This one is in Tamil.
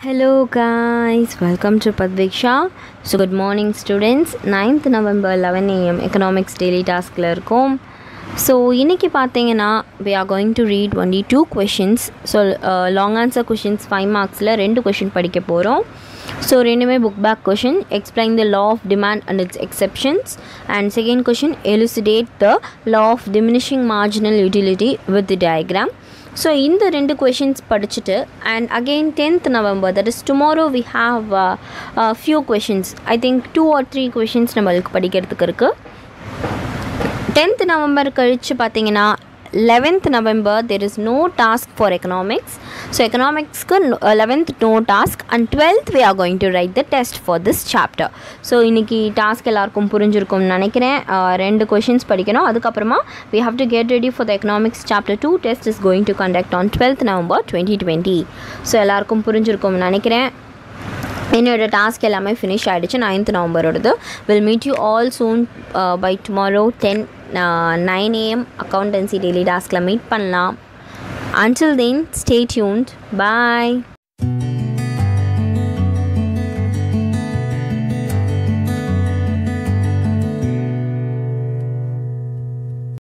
Hello guys welcome to Padviksha so good morning students ninth November eleven AM economics daily டாஸ்கில் இருக்கோம். ஸோ இன்றைக்கி பார்த்தீங்கன்னா we are going to read only two questions so long answer questions five மார்க்ஸில் ரெண்டு கொஷின் படிக்க போகிறோம் ஸோ ரெண்டுமே book back question explain the law of demand and its exceptions and second question elucidate the law of diminishing marginal utility with diagram so இந்த ரெண்டு கொஷின்ஸ் படிச்சுட்டு and again tenth November that is tomorrow we have few questions I think two or three questions நம்மளுக்கு படிக்கிறதுக்கு இருக்குது டென்த் நவம்பர் கழித்து பார்த்தீங்கன்னா eleventh November there is no task for economics so எக்கனாமிக்ஸ்க்கு eleventh no task and twelfth we are going to write the test for this chapter so இன்றைக்கி டாஸ்க் எல்லாருக்கும் புரிஞ்சிருக்கும்னு நினைக்கிறேன். ரெண்டு கொஷின்ஸ் படிக்கணும். அதுக்கப்புறமா we have to get ready for the economics chapter two test is going to conduct on twelfth November twenty twenty so எல்லாருக்கும் புரிஞ்சிருக்கும்னு நினைக்கிறேன். என்னோட டாஸ்க் எல்லாமே ஃபினிஷ் ஆகிடுச்சு ninth நவம்பரோடது. Will meet you all soon bye tomorrow ten nine AM accountancy daily டாஸ்கில் மீட் பண்ணலாம். Until then stay tuned bye